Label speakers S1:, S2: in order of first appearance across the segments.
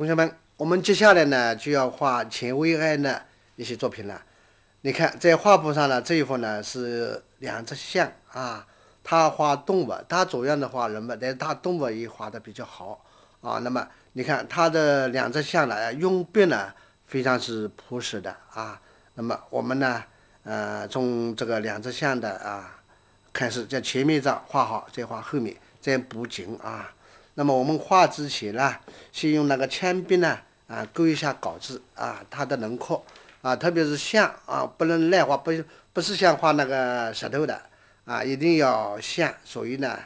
S1: 同学们，我们接下来呢就要画钱维安的一些作品了。你看，在画布上呢，这一幅呢是两只象啊，他画动物，他主要的画人物，但是他动物也画的比较好啊。那么你看他的两只象呢，用笔呢非常是朴实的啊。那么我们呢，呃，从这个两只象的啊开始，在前面一张画好，再画后面，再补景啊。那么我们画之前呢，先用那个铅笔呢，啊，勾一下稿子啊，它的轮廓啊，特别是像啊，不能乱画，不不是像画那个石头的啊，一定要像，所以呢，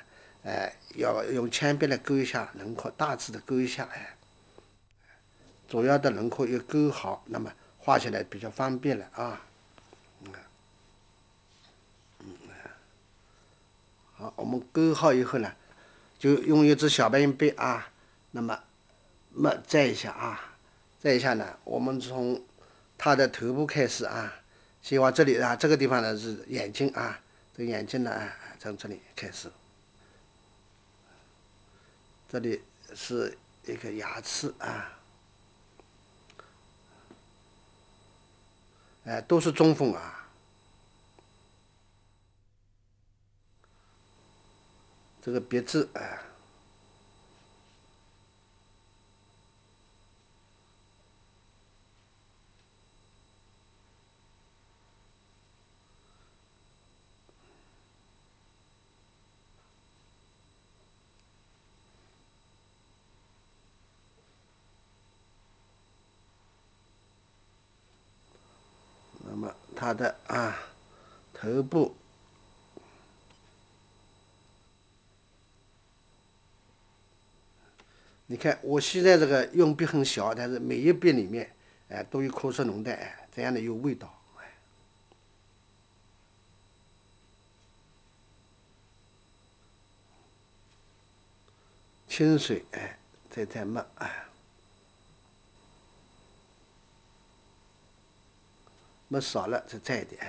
S1: 呃，要用铅笔来勾一下轮廓，大致的勾一下，哎，主要的轮廓要勾好，那么画起来比较方便了啊。嗯，好，我们勾好以后呢。就用一支小白用笔啊，那么，么蘸一下啊，蘸一下呢，我们从它的头部开始啊，先往这里啊，这个地方呢是眼睛啊，这眼睛呢啊从这里开始，这里是一个牙齿啊，哎，都是中锋啊，这个别致啊。那么它的啊头部。看我现在这个用笔很小，但是每一笔里面哎都有苦涩浓淡，哎这样的有味道，哎，清水哎再蘸墨哎。么少了再蘸一点，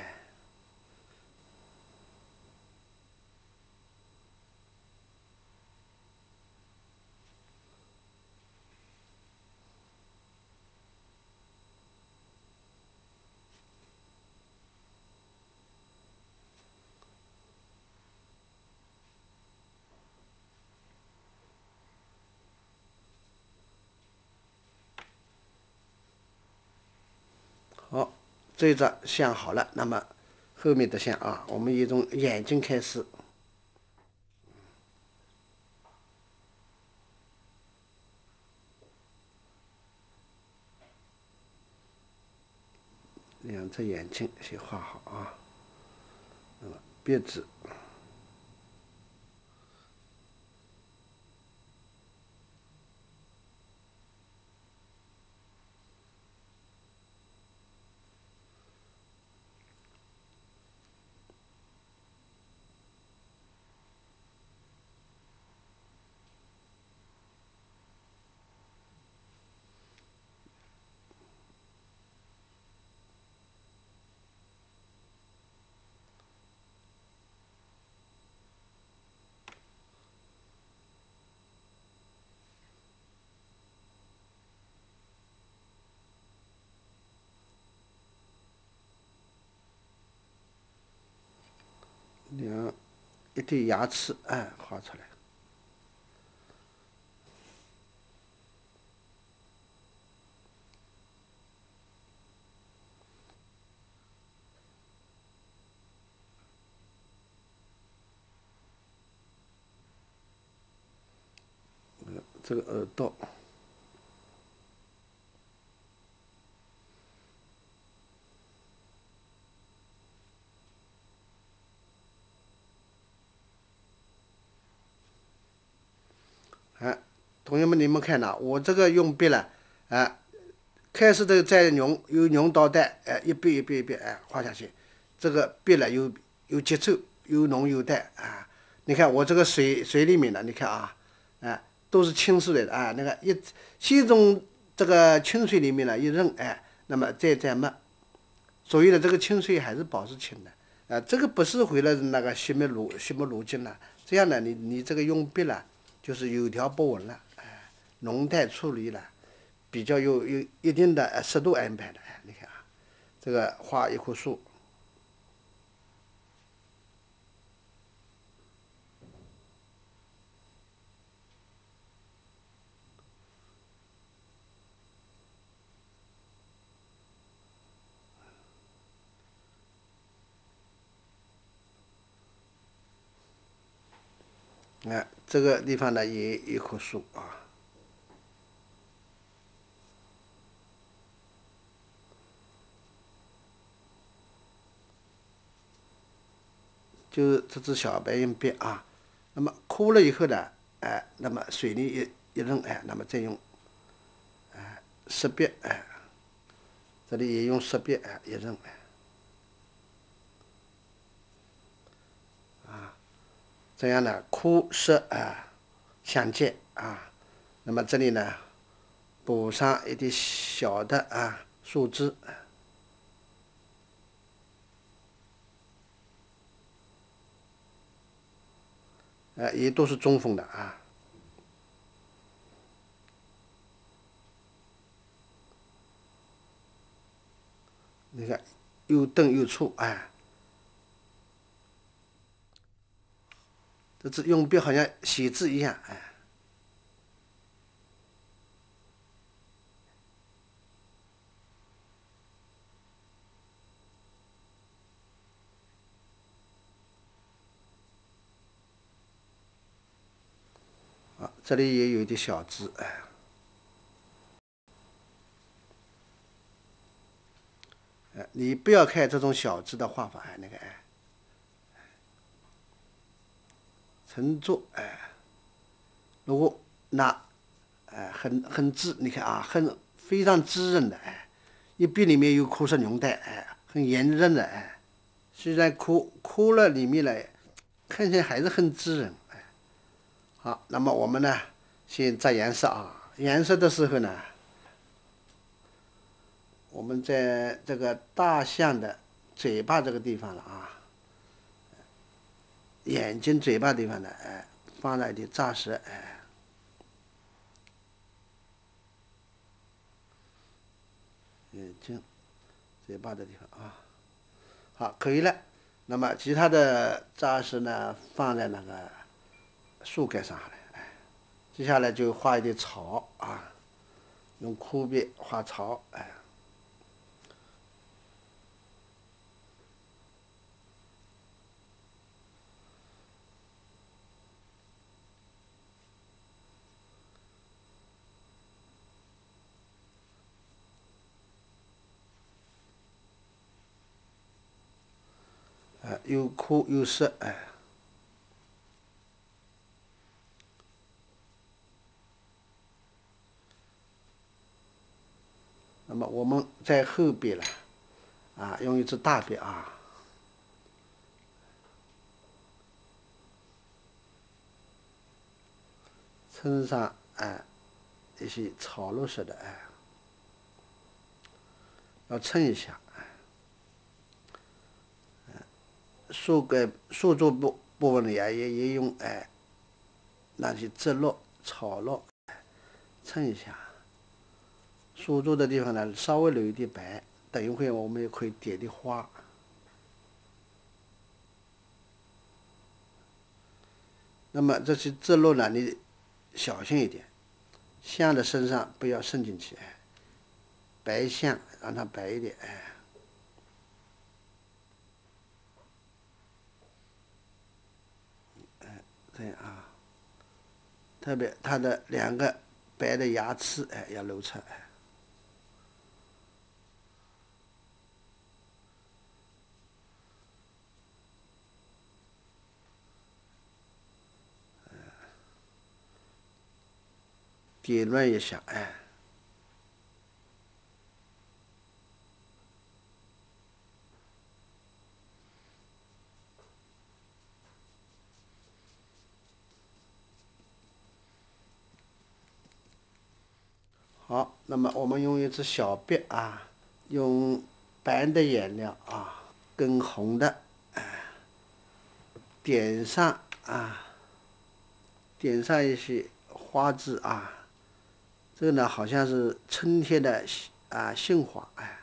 S1: 好。这一张像好了，那么后面的像啊，我们也从眼睛开始，两只眼睛先画好啊，那么鼻子。两一对牙齿，哎，画出来。这个耳朵。哎，同学们，你们看呐，我这个用笔了，哎，开始的在用，由用到淡，哎，一笔一笔一笔，哎，画下去，这个笔了有有节奏，有浓有淡啊。你看我这个水水里面的，你看啊，哎，都是清水来的啊。那个一先从这个清水里面呢一扔，哎，那么再再墨，所以呢，这个清水还是保持清的，啊，这个不是为了那个吸墨路吸墨路径了，这样呢，你你这个用笔了。就是有条不紊了，哎，浓淡处理了，比较有有一定的适度安排的。哎，你看啊，这个画一棵树。哎，这个地方呢也一棵树啊，就是这只小白硬币啊。那么枯了以后呢，哎，那么水里一一扔，哎，那么再用，哎，石鳖，哎，这里也用石鳖，哎，一扔，哎。这样呢，枯湿啊相间啊，那么这里呢补上一点小的啊树枝，呃，也都是中锋的啊。你看，又钝又粗，哎。这字用笔好像写字一样，哎，啊，这里也有一点小字，哎，哎，你不要看这种小字的画法，哎，那个哎。乘坐，哎，如果那，哎，很很滋，你看啊，很非常滋润的，哎，一笔里面有枯色浓淡，哎，很炎润的，哎，虽然枯枯了，里面呢，看起来还是很滋润，哎，好，那么我们呢，先扎颜色啊，颜色的时候呢，我们在这个大象的嘴巴这个地方了啊。眼睛、嘴巴地方呢，哎，放了一点杂石，哎，眼睛、嘴巴的地方啊，好，可以了。那么其他的扎实呢，放在那个树干上来，哎，接下来就画一点草啊，用枯笔画草，哎。又苦又涩，哎。那么我们在后边了，啊，用一支大笔啊，衬上哎一些草绿色的哎，要衬一下。树根、树柱部部分的，也也也用哎那些植落、草落衬一下。树柱的地方呢，稍微留一点白。等一会我们也可以点点花。那么这些植落呢，你小心一点，象的身上不要渗进去，白象让它白一点，哎。这样啊，特别它的两个白的牙齿，哎，要露出来。点乱一下，哎。好，那么我们用一支小笔啊，用白的颜料啊，跟红的，点上啊，点上一些花枝啊，这个呢好像是春天的啊杏花，哎，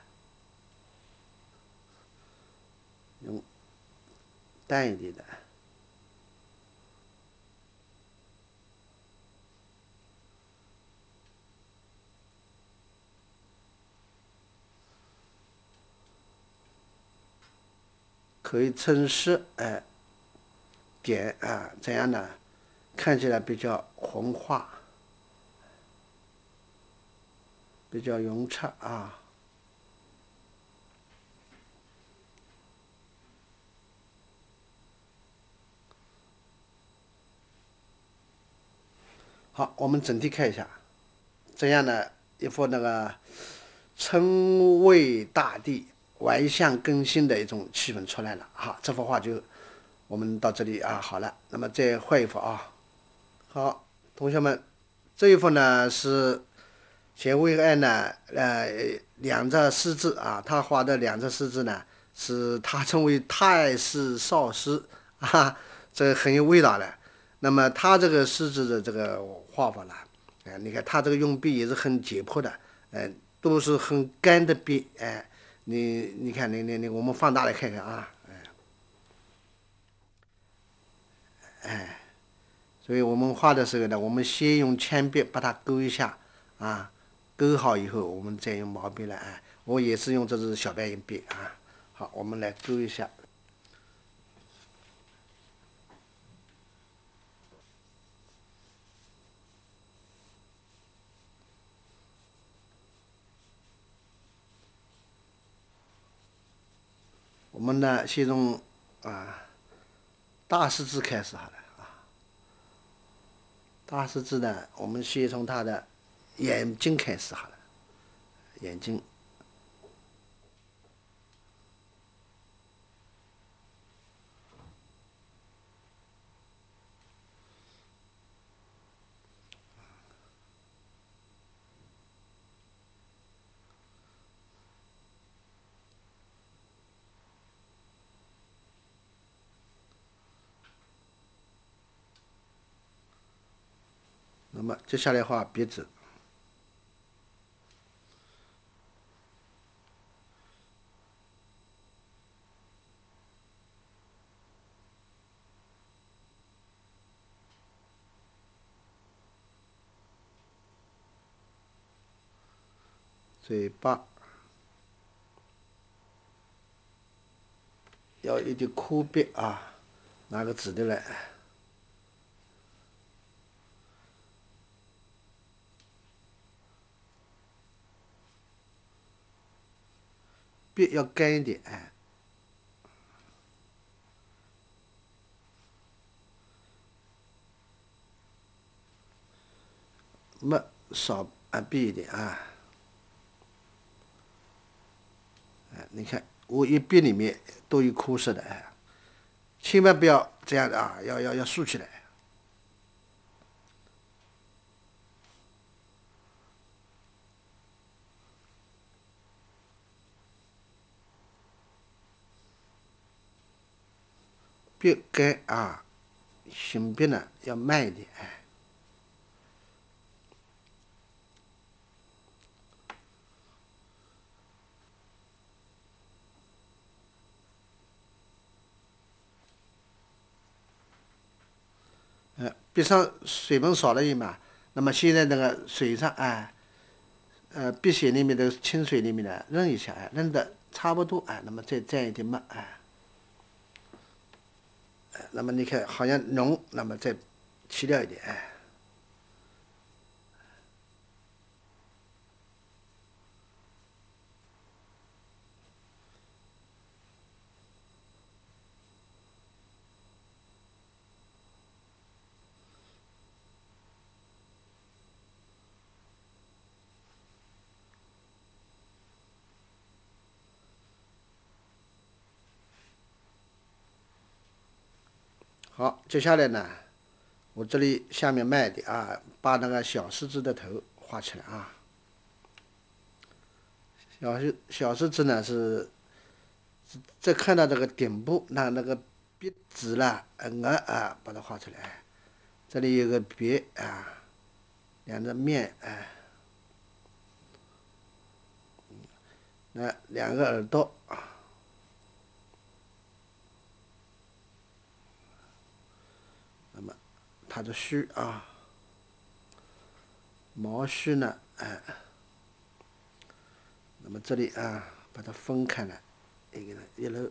S1: 用淡一点的。可以趁湿，哎，点啊，这样呢，看起来比较红化，比较匀称啊。好，我们整体看一下，这样呢，一幅那个称谓大地。外向更新的一种气氛出来了，好，这幅画就我们到这里啊，好了，那么再换一幅啊，好，同学们，这一幅呢是钱维爱呢，呃，两只狮子啊，他画的两只狮子呢，是他称为泰式少狮啊，这很有味道的。那么他这个狮子的这个画法呢，哎，你看他这个用笔也是很简朴的，嗯，都是很干的笔，哎。你你看，你你你，我们放大来看看啊，哎，哎，所以我们画的时候呢，我们先用铅笔把它勾一下，啊，勾好以后，我们再用毛笔来，哎，我也是用这支小白银笔啊，好，我们来勾一下。我们呢，先从啊大狮子开始好了啊。大狮子呢，我们先从它的眼睛开始好了，眼睛。那接下来画鼻子，嘴巴要一点枯笔啊，拿个纸的来。笔要干一点，哎，墨少啊，笔一点啊，哎，你看我一笔里面都有枯色的，哎，千万不要这样的啊，要要要竖起来。笔干啊，行笔呢要慢一点，哎，笔上水分少了一点嘛，那么现在那个水上哎，呃，笔写里面的清水里面呢，扔一下，哎，扔的差不多，哎，那么再蘸一点墨，哎。那么你看，好像浓，那么再去掉一点，好，接下来呢，我这里下面慢一点啊，把那个小狮子的头画起来啊。小狮小狮子呢是，再看到这个顶部，那那个鼻子啦、额啊，把它画出来。这里有个鼻啊，两个面哎，那两个耳朵。它的须啊，毛须呢，哎，那么这里啊，把它分开来，一个一楼，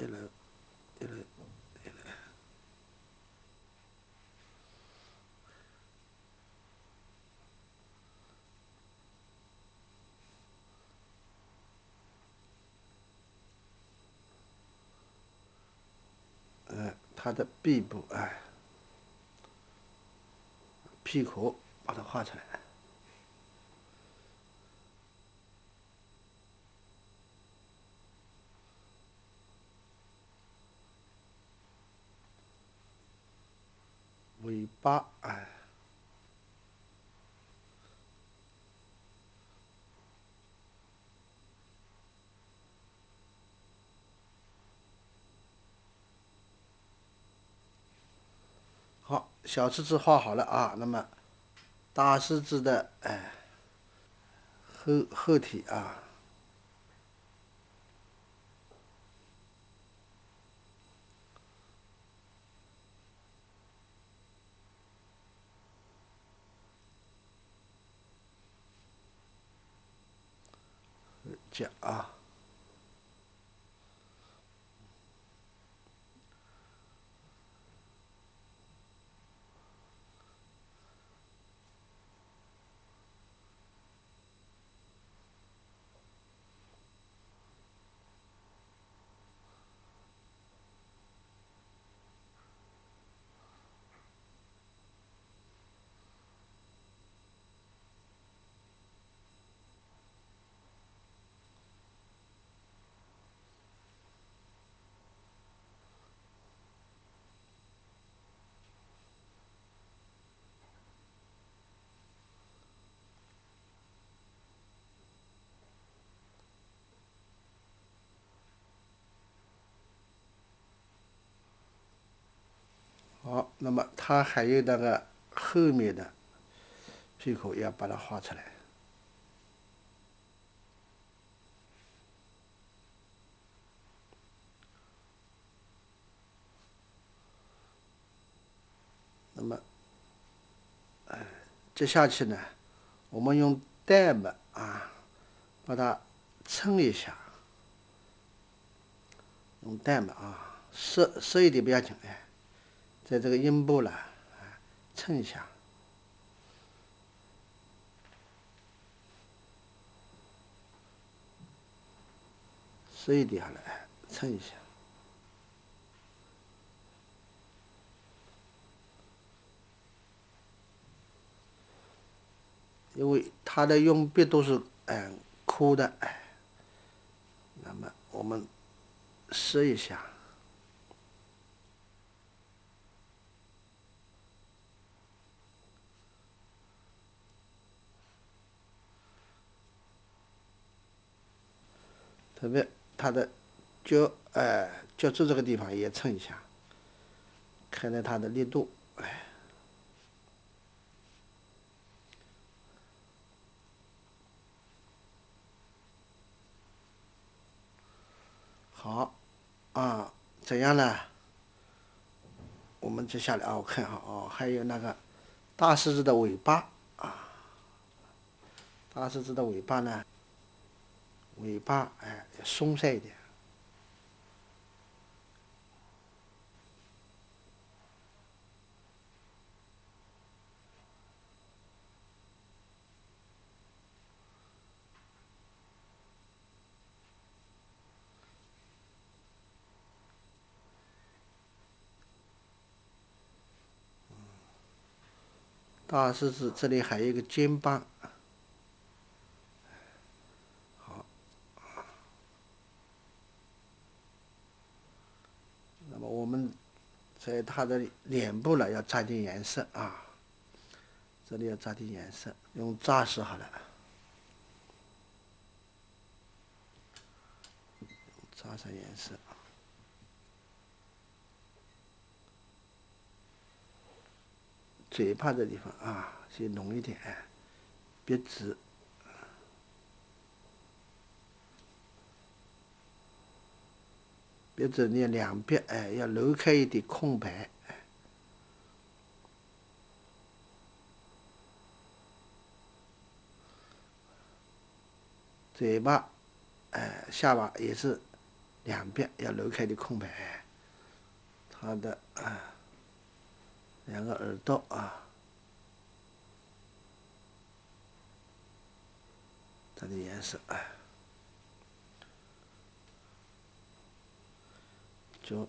S1: 一楼，一楼。它的臂部，哎，屁股把它画出来，尾巴，哎。好，小狮子画好了啊。那么，大狮子的哎后后体啊，脚啊。好，那么它还有那个后面的屁股要把它画出来。那么，哎，接下去呢，我们用带墨啊，把它衬一下，用带墨啊，色色一点不要紧哎。在这个阴部呢，啊，蹭一下，湿一点好了，蹭一下，因为它的用笔都是嗯枯的，哎，那么我们试一下。特别它的脚，哎，脚趾这个地方也蹭一下，看看它的力度，哎，好，啊，怎样呢？我们接下来啊，我看哈，哦，还有那个大狮子的尾巴啊，大狮子的尾巴呢？尾巴哎，松散一点。大狮子这里还有一个肩膀。在它的脸部呢，要加点颜色啊，这里要加点颜色，用扎实好了，扎上颜色，嘴巴这地方啊，先浓一点，别直。鼻子呢两边哎要留开一点空白，嘴巴哎下巴也是两边要留开的空白，他的啊两个耳朵啊，它的颜色哎。就。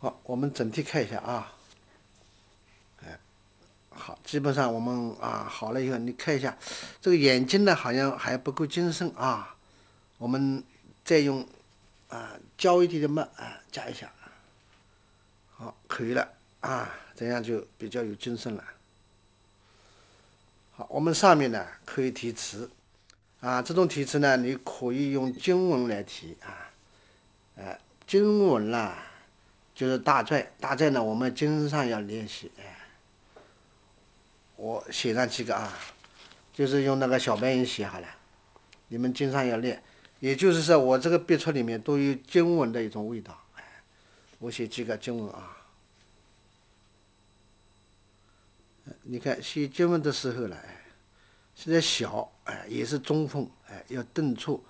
S1: 好，我们整体看一下啊，哎，好，基本上我们啊好了以后，你看一下，这个眼睛呢好像还不够精神啊，我们再用啊焦一点的墨啊加一下，好，可以了。啊，这样就比较有精神了。好，我们上面呢可以题词。啊，这种题词呢你可以用经文来题啊，哎，经文啦。就是大篆，大篆呢，我们精神上要练习。哎，我写上几个啊，就是用那个小白印写好了。你们经常要练，也就是说，我这个笔触里面都有经文的一种味道。哎，我写几个经文啊。你看写经文的时候呢，哎，现在小，哎，也是中锋，哎，要顿挫，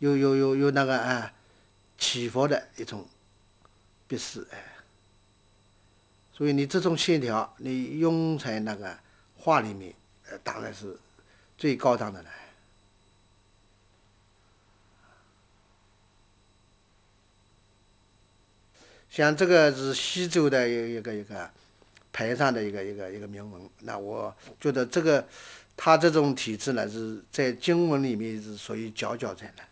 S1: 又又又又那个啊起伏的一种。笔势哎，所以你这种线条，你用在那个画里面，呃，当然是最高档的了。像这个是西周的一一个一个牌上的一个一个一个铭文，那我觉得这个他这种体制呢，是在经文里面是属于佼佼者的，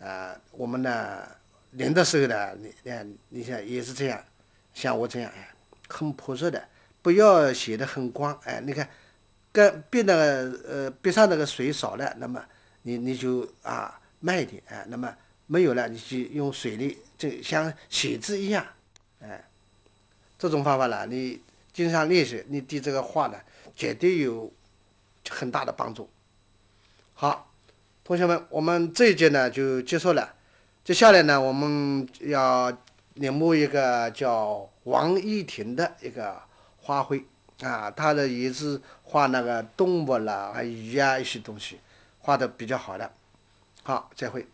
S1: 哎，啊，我们呢。练的时候呢，你你你像也是这样，像我这样哎，很朴实的，不要写的很光哎。你看，跟笔那个呃笔上那个水少了，那么你你就啊慢一点哎。那么没有了，你就用水力，就像写字一样哎。这种方法呢，你经常练习，你对这个画呢，绝对有很大的帮助。好，同学们，我们这一节呢就结束了。接下来呢，我们要临摹一个叫王一婷的一个花卉啊，她的也是画那个动物啦、还鱼啊一些东西，画的比较好的。好，再会。